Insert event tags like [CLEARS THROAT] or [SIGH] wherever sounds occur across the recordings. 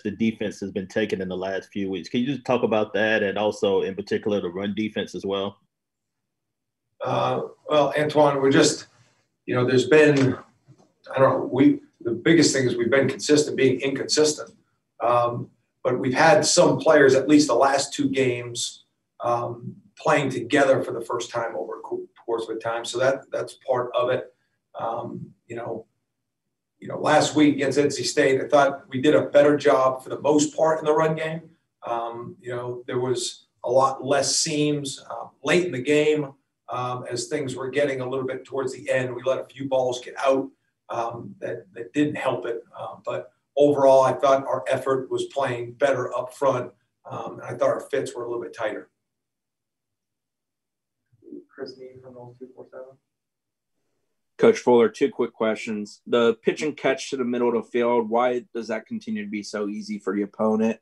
the defense has been taking in the last few weeks. Can you just talk about that and also, in particular, the run defense as well? Uh, well, Antoine, we're just, you know, there's been, I don't know, we, the biggest thing is we've been consistent being inconsistent. Um, but we've had some players, at least the last two games, um, playing together for the first time over a course of time. So that that's part of it. Um, you know, you know, last week against NC State, I thought we did a better job for the most part in the run game. Um, you know, there was a lot less seams uh, late in the game um, as things were getting a little bit towards the end. We let a few balls get out um, that, that didn't help it. Uh, but overall, I thought our effort was playing better up front. Um, and I thought our fits were a little bit tighter. Chris Nee from 247. Coach Fuller, two quick questions. The pitch and catch to the middle of the field, why does that continue to be so easy for the opponent?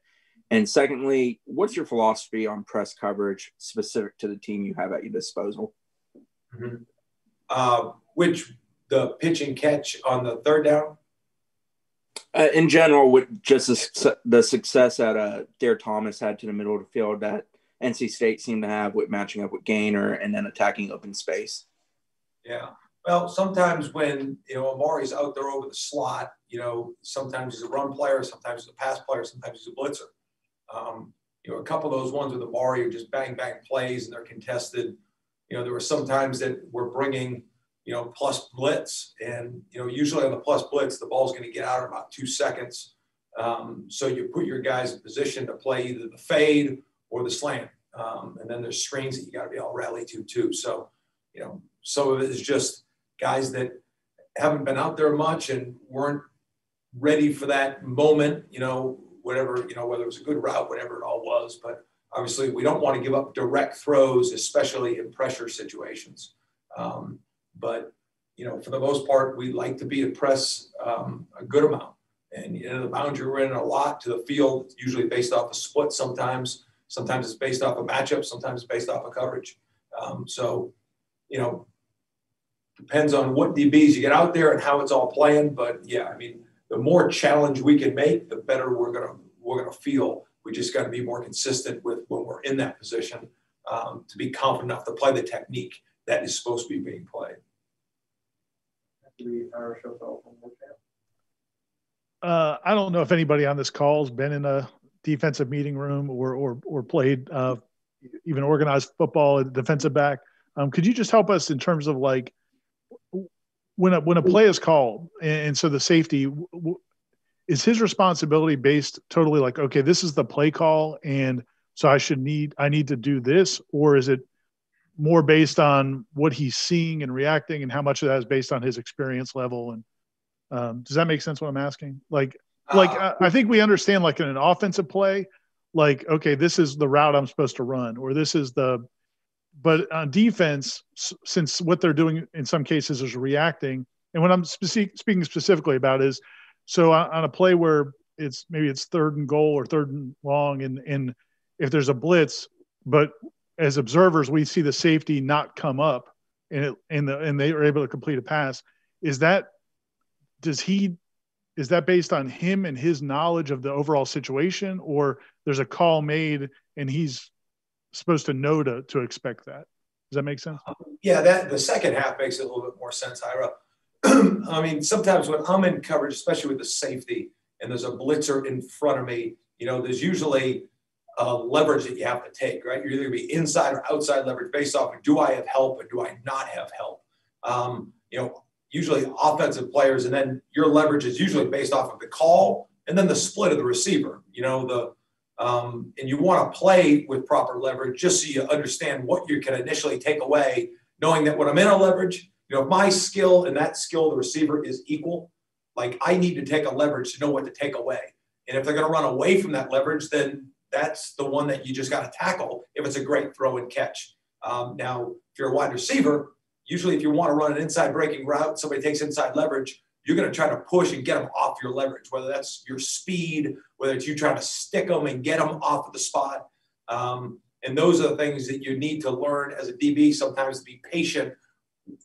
And secondly, what's your philosophy on press coverage specific to the team you have at your disposal? Mm-hmm. Uh, which the pitch and catch on the third down? Uh, in general, with just the, the success that uh, Thayer Thomas had to the middle of the field that NC State seemed to have with matching up with Gainer and then attacking open space. Yeah. Well, sometimes when you know Amari's out there over the slot, you know, sometimes he's a run player, sometimes he's a pass player, sometimes he's a blitzer. Um, you know, a couple of those ones with the Amari are just bang bang plays and they're contested. You know, there were some times that we're bringing, you know, plus blitz, and you know, usually on the plus blitz, the ball's going to get out in about two seconds. Um, so you put your guys in position to play either the fade or the slant, um, and then there's screens that you got to be all rally to too. So, you know, some of it is just guys that haven't been out there much and weren't ready for that moment, you know, whatever, you know, whether it was a good route, whatever it all was. But obviously, we don't want to give up direct throws, especially in pressure situations. Um, but, you know, for the most part, we like to be at press um, a good amount. And you know, the boundary we're in a lot to the field, usually based off a split sometimes. Sometimes it's based off a matchup, sometimes it's based off a coverage. Um, so, you know, depends on what DBs you get out there and how it's all playing. But yeah, I mean, the more challenge we can make, the better we're gonna we're gonna feel. We just got to be more consistent with when we're in that position um, to be confident enough to play the technique that is supposed to be being played. Uh, I don't know if anybody on this call has been in a defensive meeting room or or or played uh, even organized football at defensive back. Um, could you just help us in terms of like when a when a play is called, and, so the safety is his responsibility based totally like okay, this is the play call, and so I should need I need to do this, or is it more based on what he's seeing and reacting, and how much of that is based on his experience level? And um, does that make sense? What I'm asking, like, like uh, I, I think we understand like in an offensive play, like okay, this is the route I'm supposed to run, or this is the but on defense, since what they're doing in some cases is reacting, and what I'm spe- speaking specifically about is, so on, on, a play where it's maybe it's third and goal or third and long, and and if there's a blitz, but as observers we see the safety not come up, and it and the and they are able to complete a pass. Is that does he is that based on him and his knowledge of the overall situation, or there's a call made and he's supposed to know to to expect that. Does that make sense? Yeah, that the second half makes it a little bit more sense, Ira. [CLEARS THROAT] I mean, sometimes when I'm in coverage, especially with the safety, and there's a blitzer in front of me, you know, there's usually a leverage that you have to take, right? You're either going to be inside or outside leverage based off of do I have help or do I not have help? Um, you know, usually offensive players, and then your leverage is usually based off of the call and then the split of the receiver. You know, the um, and you want to play with proper leverage just so you understand what you can initially take away, knowing that when I'm in a leverage, you know, if my skill and that skill the receiver is equal, like I need to take a leverage to know what to take away. And if they're going to run away from that leverage, then that's the one that you just got to tackle if it's a great throw and catch. Um, now, if you're a wide receiver, usually if you want to run an inside breaking route, somebody takes inside leverage, you're going to try to push and get them off your leverage, whether that's your speed, whether it's you trying to stick them and get them off of the spot. Um, and those are the things that you need to learn as a DB sometimes to be patient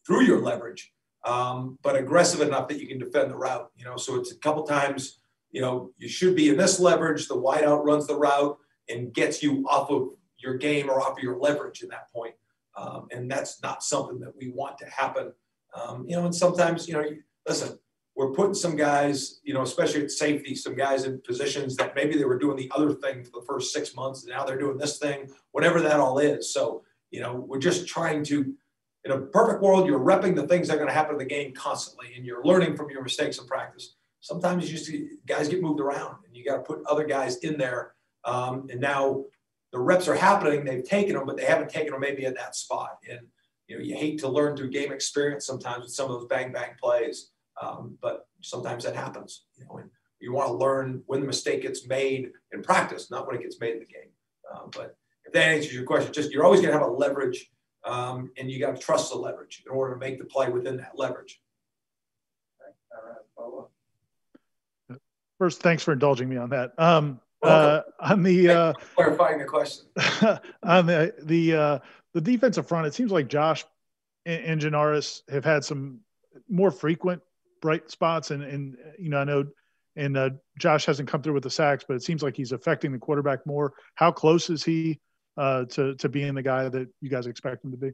through your leverage, um, but aggressive enough that you can defend the route. You know, so it's a couple times, you know, you should be in this leverage. The wideout runs the route and gets you off of your game or off of your leverage in that point. Um, and that's not something that we want to happen. Um, you know, and sometimes, you know, listen, we're putting some guys, you know, especially at safety, some guys in positions that maybe they were doing the other thing for the first six months, and now they're doing this thing, whatever that all is. So, you know, we're just trying to, in a perfect world, you're repping the things that are going to happen in the game constantly, and you're learning from your mistakes in practice. Sometimes you see guys get moved around, and you got to put other guys in there. Um, and now the reps are happening; they've taken them, but they haven't taken them maybe at that spot. And you know, you hate to learn through game experience sometimes with some of those bang bang plays. Um, but sometimes that happens. You know, and you want to learn when the mistake gets made in practice, not when it gets made in the game. Um, but if that answers your question, just you're always going to have a leverage, um, and you got to trust the leverage in order to make the play within that leverage. First, thanks for indulging me on that. Um, uh, on the uh, clarifying the question [LAUGHS] on the the uh, the defensive front, it seems like Josh and, and Janarius have had some more frequent bright spots. And, and you know, I know, and uh, Josh hasn't come through with the sacks, but it seems like he's affecting the quarterback more. How close is he uh, to to being the guy that you guys expect him to be?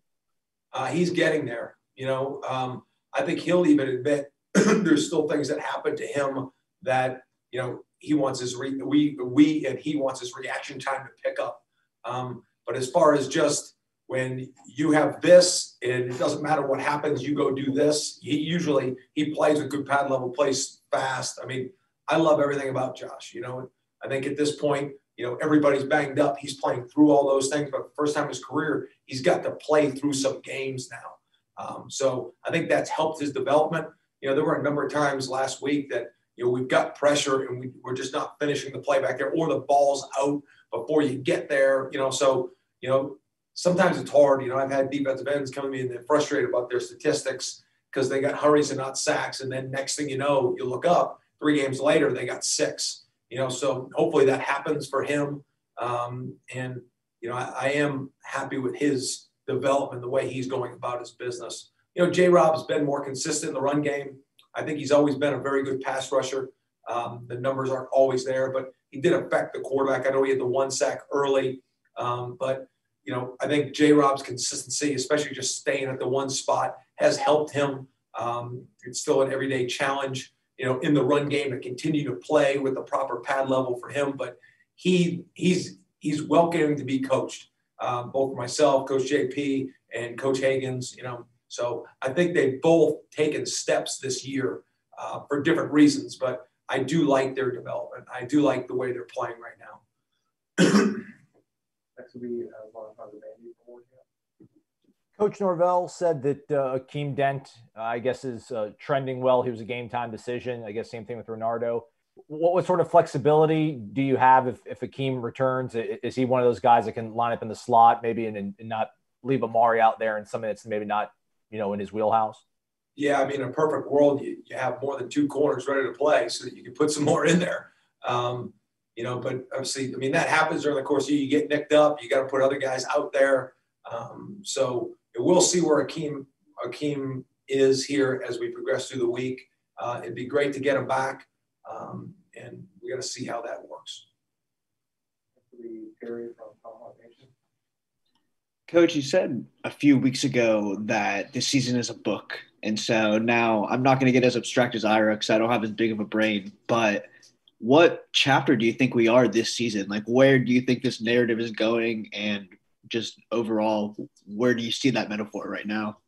Uh, he's getting there. You know, um, I think he'll even admit [CLEARS THROAT] there's still things that happen to him that you know he wants his re- we we and he wants his reaction time to pick up. Um, but as far as just when you have this and it doesn't matter what happens, you go do this. He usually he plays a good pad level, plays fast. I mean, I love everything about Josh. You know, I think at this point, you know, everybody's banged up. He's playing through all those things, but first time in his career, he's got to play through some games now. Um, so I think that's helped his development. You know, there were a number of times last week that you know we've got pressure and we, we're just not finishing the play back there, or the ball's out before you get there. You know, so you know sometimes it's hard. You know, I've had defensive ends come to me and they're frustrated about their statistics because they got hurries and not sacks. And then next thing you know, you look up three games later, they got six. You know, so hopefully that happens for him. Um, and you know, I, I, am happy with his development, the way he's going about his business. You know, J. Rob's been more consistent in the run game. I think he's always been a very good pass rusher. Um, the numbers aren't always there, but he did affect the quarterback. I know he had the one sack early, um, but you know, I think J. Rob's consistency, especially just staying at the one spot, has helped him. Um, it's still an everyday challenge, you know, in the run game to continue to play with the proper pad level for him. But he he's he's welcoming to be coached. Um, both myself, Coach JP, and Coach Haggins, you know. So I think they've both taken steps this year uh, for different reasons, but I do like their development. I do like the way they're playing right now. Next will be uh, Award. Coach Norvell said that uh, Akeem Dent, uh, I guess, is uh, trending well. He was a game time decision. I guess same thing with Renardo. What, what sort of flexibility do you have if, if Akeem returns? Is he one of those guys that can line up in the slot maybe and, and not leave Amari out there in some minutes, maybe not, you know, in his wheelhouse? Yeah, I mean, in a perfect world, you, you have more than two corners ready to play so that you can put some more in there. Um, you know, but obviously, I mean, that happens during the course you. You get nicked up, you got to put other guys out there. Um, so we'll see where Akeem, Akeem is here as we progress through the week. Uh, it'd be great to get him back, um, and we got to see how that works. Coach, you said a few weeks ago that this season is a book. And so now I'm not going to get as abstract as Ira because I don't have as big of a brain, but what chapter do you think we are this season? Like, where do you think this narrative is going? And just overall, where do you see that metaphor right now?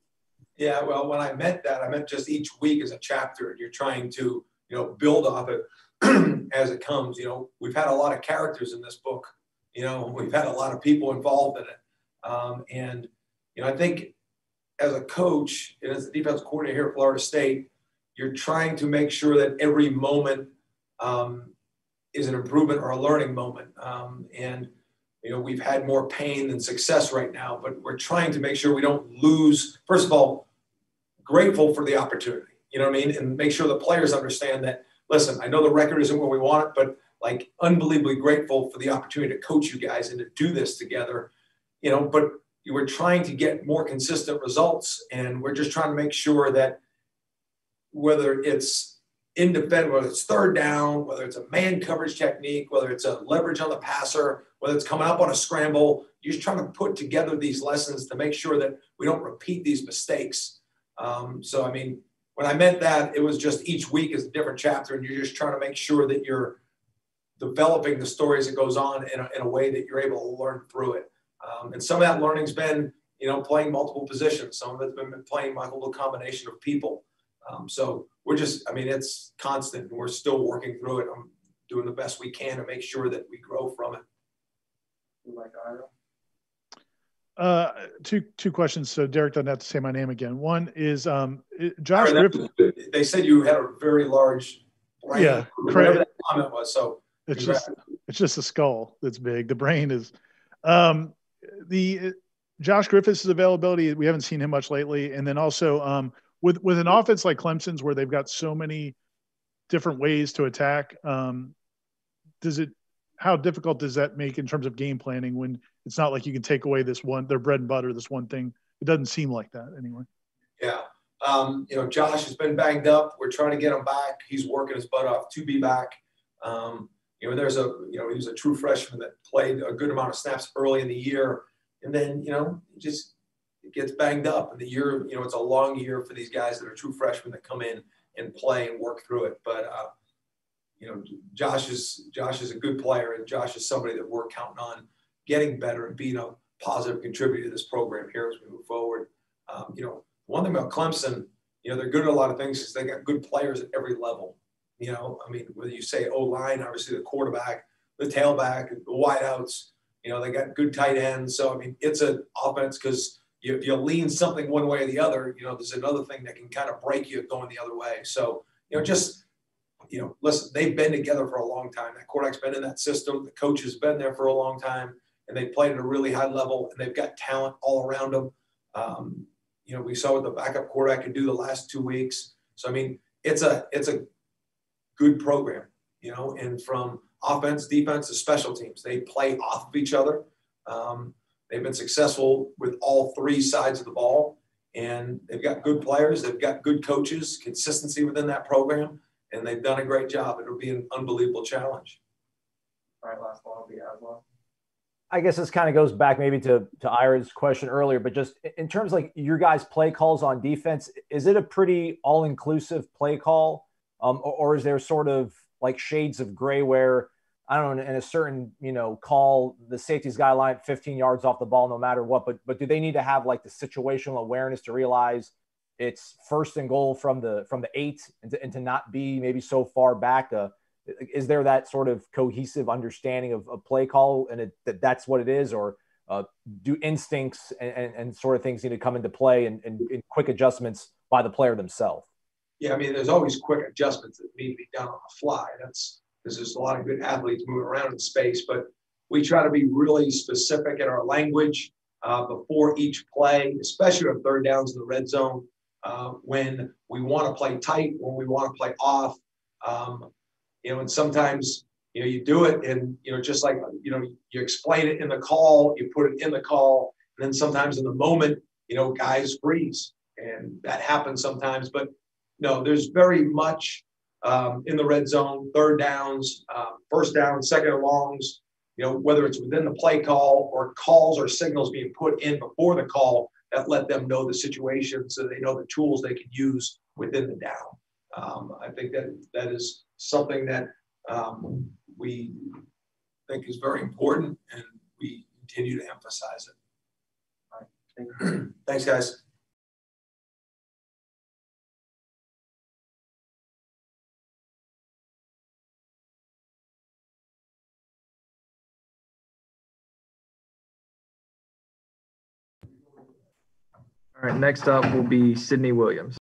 Yeah, well, when I meant that, I meant just each week is a chapter, and you're trying to, you know, build off it [CLEARS THROAT] as it comes. You know, we've had a lot of characters in this book. You know, [LAUGHS] we've had a lot of people involved in it, um, and you know, I think as a coach and as the defense coordinator here at Florida State, you're trying to make sure that every moment um, is an improvement or a learning moment. Um, and you know we've had more pain than success right now, but we're trying to make sure we don't lose. First of all, grateful for the opportunity. You know what I mean, and make sure the players understand that. Listen, I know the record isn't where we want it, but like unbelievably grateful for the opportunity to coach you guys and to do this together. You know, but we're trying to get more consistent results, and we're just trying to make sure that whether it's in defense, whether it's third down, whether it's a man coverage technique, whether it's a leverage on the passer, whether it's coming up on a scramble, you're just trying to put together these lessons to make sure that we don't repeat these mistakes. Um, so, I mean, when I meant that, it was just each week is a different chapter, and you're just trying to make sure that you're developing the story as it goes on in a, in a way that you're able to learn through it. Um, and some of that learning's been, you know, playing multiple positions. Some of it's been playing multiple combination of people. Um, so we're just, I mean, it's constant and we're still working through it. I'm doing the best we can to make sure that we grow from it. Like Ira? Uh, two two questions. So Derek doesn't have to say my name again. One is um, Josh Griffin. They said you had a very large brain. Yeah, whatever that comment was. So it's just it's just a skull that's big. The brain is um, the Josh Griffiths' availability. We haven't seen him much lately, and then also um, with with an offense like Clemson's where they've got so many different ways to attack. Um, does it? How difficult does that make in terms of game planning when it's not like you can take away this one their bread and butter, this one thing? It doesn't seem like that anyway. Yeah. Um, you know, Josh has been banged up. We're trying to get him back. He's working his butt off to be back. Um, you know, there's a, you know, he was a true freshman that played a good amount of snaps early in the year. And then, you know, just gets banged up. And the year, you know, it's a long year for these guys that are true freshmen that come in and play and work through it. But, uh, you know, Josh is Josh is a good player, and Josh is somebody that we're counting on getting better and being a positive contributor to this program here as we move forward. Um, you know, one thing about Clemson, you know, they're good at a lot of things because they got good players at every level. You know, I mean, whether you say O line, obviously the quarterback, the tailback, the wideouts, you know, they got good tight ends. So I mean, it's an offense because you, you lean something one way or the other, you know, there's another thing that can kind of break you going the other way. So, you know, just, you know, listen, they've been together for a long time. That quarterback's been in that system. The coach has been there for a long time and they played at a really high level and they've got talent all around them. Um, you know, we saw what the backup quarterback could do the last two weeks. So, I mean, it's a, it's a good program, you know, and from offense, defense to special teams, they play off of each other. Um, They've been successful with all three sides of the ball, and they've got good players. They've got good coaches, consistency within that program, and they've done a great job. It'll be an unbelievable challenge. All right, last one will be Asma. I guess this kind of goes back maybe to to Ira's question earlier, but just in terms of like your guys' play calls on defense, is it a pretty all inclusive play call, um, or, or is there sort of like shades of gray where I don't know, in a certain, you know, call the safety's got to line 15 yards off the ball no matter what. But but do they need to have like the situational awareness to realize it's first and goal from the from the eight and to, and to not be maybe so far back? Uh, is there that sort of cohesive understanding of a play call and it, that that's what it is, or uh, do instincts and, and, and, sort of things need to come into play and, and, and quick adjustments by the player themselves? Yeah, I mean, there's always quick adjustments that need to be done on the fly. That's because there's a lot of good athletes moving around in space, but we try to be really specific in our language uh, before each play, especially on third downs in the red zone, uh, when we want to play tight, when we want to play off. Um, you know, and sometimes you know you do it, and you know, just like you know, you explain it in the call, you put it in the call, and then sometimes in the moment, you know, guys freeze, and that happens sometimes. But no, there's very much um, in the red zone, third downs, um, first down, second longs, you know, whether it's within the play call or calls or signals being put in before the call that let them know the situation so they know the tools they can use within the down. Um, I think that that is something that um, we think is very important and we continue to emphasize it. Thank [CLEARS THROAT] Thanks, guys. All right, next up will be Sydney Williams.